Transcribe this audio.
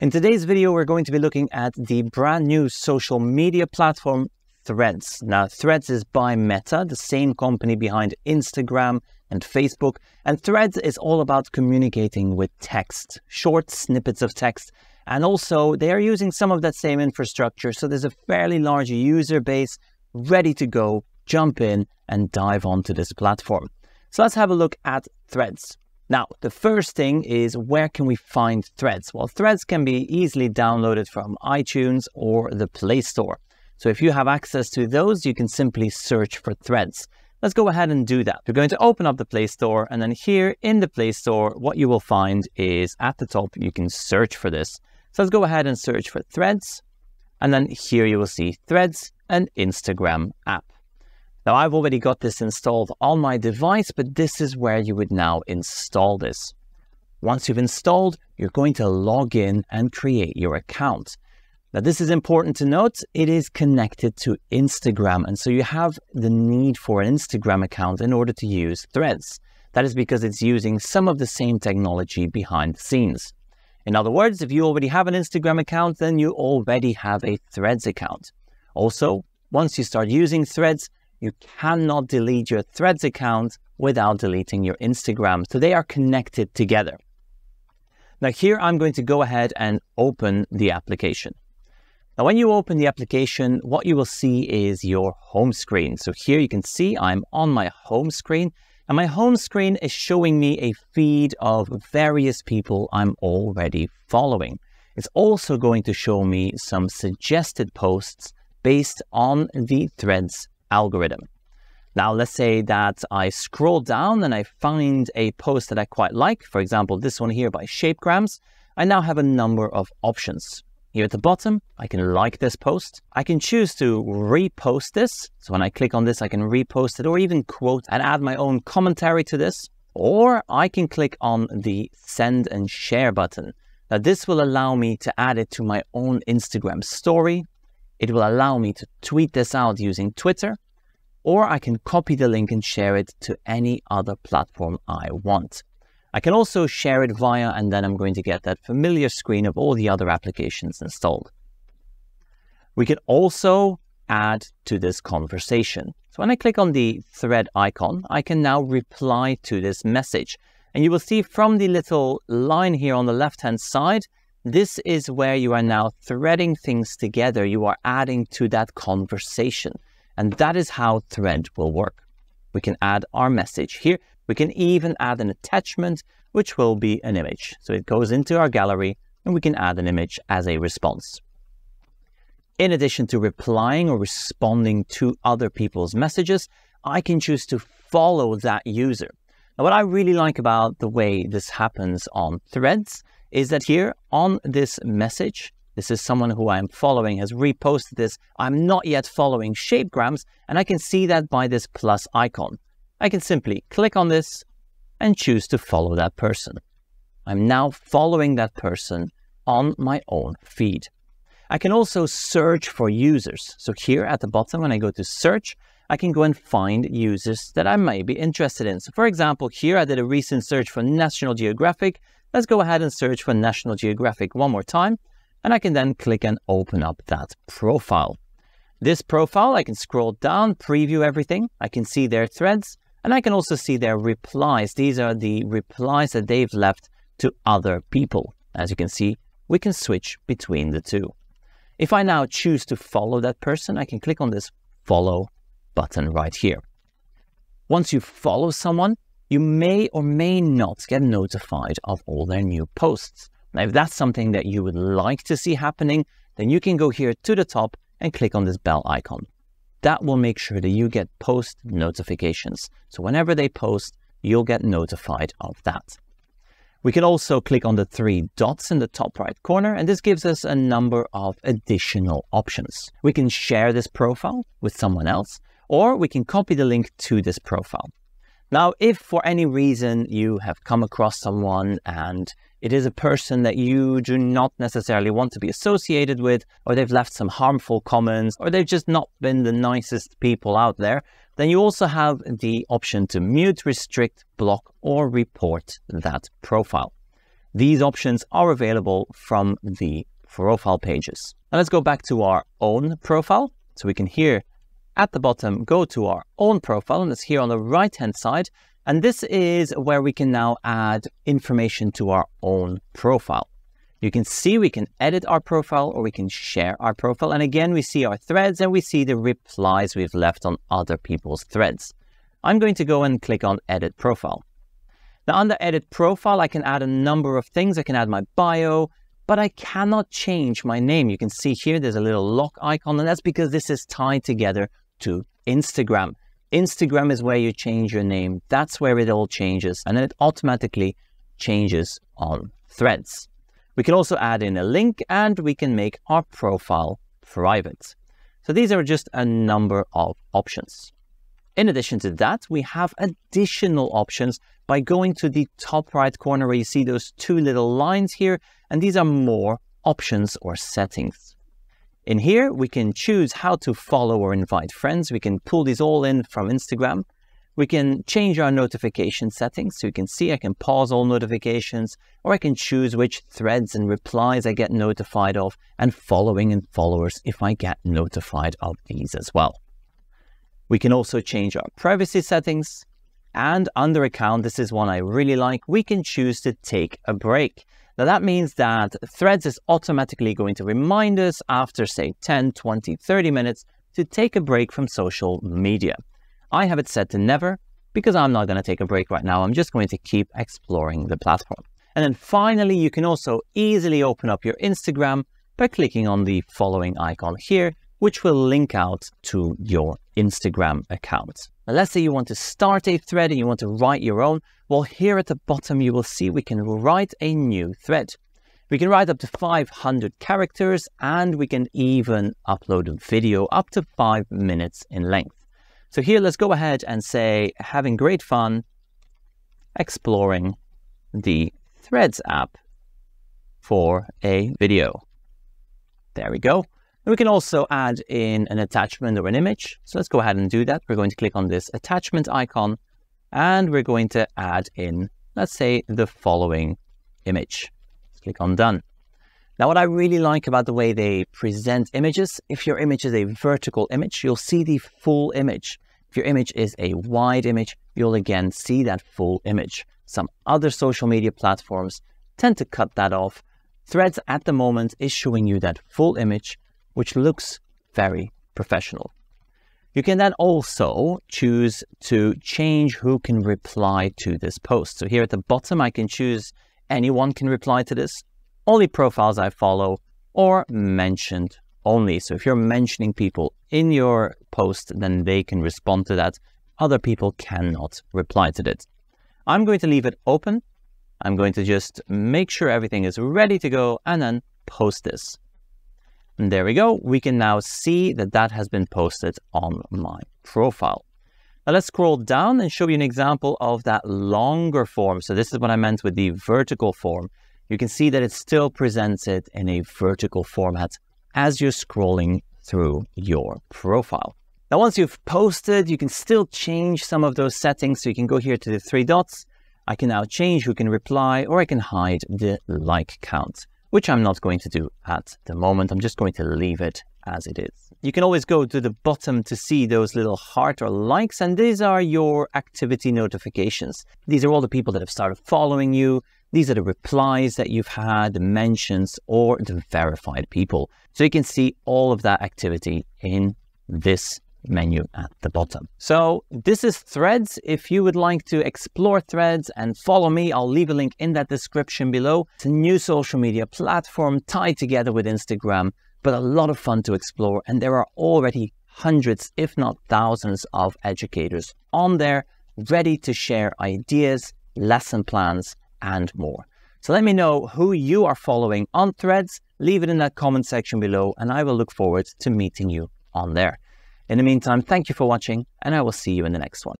In today's video, we're going to be looking at the brand new social media platform Threads. Now, Threads is by Meta, the same company behind Instagram and Facebook. And Threads is all about communicating with text, short snippets of text. And also, they are using some of that same infrastructure. So there's a fairly large user base ready to go, jump in and dive onto this platform. So let's have a look at Threads. Now, the first thing is where can we find Threads? Well, Threads can be easily downloaded from iTunes or the Play Store. So if you have access to those, you can simply search for Threads. Let's go ahead and do that. You're going to open up the Play Store and then here in the Play Store, what you will find is at the top, you can search for this. So let's go ahead and search for Threads. And then here you will see Threads and Instagram app. Now I've already got this installed on my device, but this is where you would now install this. Once you've installed, you're going to log in and create your account. Now, this is important to note. It is connected to Instagram. And so you have the need for an Instagram account in order to use Threads. That is because it's using some of the same technology behind the scenes. In other words, if you already have an Instagram account, then you already have a Threads account. Also, once you start using Threads, you cannot delete your Threads account without deleting your Instagram. So they are connected together. Now here I'm going to go ahead and open the application. Now when you open the application, what you will see is your home screen. So here you can see I'm on my home screen and my home screen is showing me a feed of various people I'm already following. It's also going to show me some suggested posts based on the Threads algorithm. Now, let's say that I scroll down and I find a post that I quite like. For example, this one here by Shapegrams. I now have a number of options. Here at the bottom, I can like this post. I can choose to repost this. So when I click on this, I can repost it or even quote and add my own commentary to this. Or I can click on the send and share button. Now this will allow me to add it to my own Instagram story it will allow me to tweet this out using Twitter, or I can copy the link and share it to any other platform I want. I can also share it via, and then I'm going to get that familiar screen of all the other applications installed. We can also add to this conversation. So when I click on the thread icon, I can now reply to this message. And you will see from the little line here on the left-hand side, this is where you are now threading things together. You are adding to that conversation. And that is how Thread will work. We can add our message here. We can even add an attachment, which will be an image. So it goes into our gallery and we can add an image as a response. In addition to replying or responding to other people's messages, I can choose to follow that user. Now, what I really like about the way this happens on Threads is that here on this message, this is someone who I'm following has reposted this. I'm not yet following Shapegrams, and I can see that by this plus icon. I can simply click on this and choose to follow that person. I'm now following that person on my own feed. I can also search for users. So here at the bottom, when I go to search, I can go and find users that I may be interested in. So for example, here I did a recent search for National Geographic Let's go ahead and search for National Geographic one more time, and I can then click and open up that profile. This profile, I can scroll down, preview everything. I can see their threads, and I can also see their replies. These are the replies that they've left to other people. As you can see, we can switch between the two. If I now choose to follow that person, I can click on this follow button right here. Once you follow someone, you may or may not get notified of all their new posts. Now, if that's something that you would like to see happening, then you can go here to the top and click on this bell icon. That will make sure that you get post notifications. So whenever they post, you'll get notified of that. We can also click on the three dots in the top right corner, and this gives us a number of additional options. We can share this profile with someone else, or we can copy the link to this profile. Now, if for any reason you have come across someone and it is a person that you do not necessarily want to be associated with, or they've left some harmful comments, or they've just not been the nicest people out there, then you also have the option to mute, restrict, block, or report that profile. These options are available from the profile pages. Now let's go back to our own profile. So we can here at the bottom go to our own profile and it's here on the right hand side. And this is where we can now add information to our own profile. You can see we can edit our profile or we can share our profile. And again, we see our threads and we see the replies we've left on other people's threads. I'm going to go and click on edit profile. Now under edit profile, I can add a number of things. I can add my bio, but I cannot change my name. You can see here, there's a little lock icon and that's because this is tied together to Instagram. Instagram is where you change your name. That's where it all changes. And then it automatically changes on threads. We can also add in a link and we can make our profile private. So these are just a number of options. In addition to that, we have additional options by going to the top right corner where you see those two little lines here, and these are more options or settings. In here, we can choose how to follow or invite friends. We can pull these all in from Instagram. We can change our notification settings. So you can see I can pause all notifications, or I can choose which threads and replies I get notified of, and following and followers if I get notified of these as well. We can also change our privacy settings. And under account, this is one I really like, we can choose to take a break. Now that means that Threads is automatically going to remind us after say 10, 20, 30 minutes to take a break from social media. I have it set to never because I'm not going to take a break right now. I'm just going to keep exploring the platform. And then finally, you can also easily open up your Instagram by clicking on the following icon here, which will link out to your Instagram account. Now, let's say you want to start a thread and you want to write your own. Well, here at the bottom, you will see we can write a new thread. We can write up to 500 characters and we can even upload a video up to five minutes in length. So here, let's go ahead and say, having great fun exploring the Threads app for a video. There we go. We can also add in an attachment or an image. So let's go ahead and do that. We're going to click on this attachment icon and we're going to add in, let's say, the following image. Let's click on done. Now, what I really like about the way they present images, if your image is a vertical image, you'll see the full image. If your image is a wide image, you'll again see that full image. Some other social media platforms tend to cut that off. Threads at the moment is showing you that full image which looks very professional. You can then also choose to change who can reply to this post. So here at the bottom, I can choose anyone can reply to this, only profiles I follow, or mentioned only. So if you're mentioning people in your post, then they can respond to that. Other people cannot reply to it. I'm going to leave it open. I'm going to just make sure everything is ready to go and then post this. And there we go. We can now see that that has been posted on my profile. Now let's scroll down and show you an example of that longer form. So this is what I meant with the vertical form. You can see that it still presents it in a vertical format as you're scrolling through your profile. Now, once you've posted, you can still change some of those settings. So you can go here to the three dots. I can now change who can reply or I can hide the like count which I'm not going to do at the moment. I'm just going to leave it as it is. You can always go to the bottom to see those little heart or likes, and these are your activity notifications. These are all the people that have started following you. These are the replies that you've had, the mentions, or the verified people. So you can see all of that activity in this menu at the bottom. So this is Threads. If you would like to explore Threads and follow me, I'll leave a link in that description below. It's a new social media platform tied together with Instagram, but a lot of fun to explore. And there are already hundreds, if not thousands of educators on there ready to share ideas, lesson plans, and more. So let me know who you are following on Threads. Leave it in that comment section below, and I will look forward to meeting you on there. In the meantime, thank you for watching, and I will see you in the next one.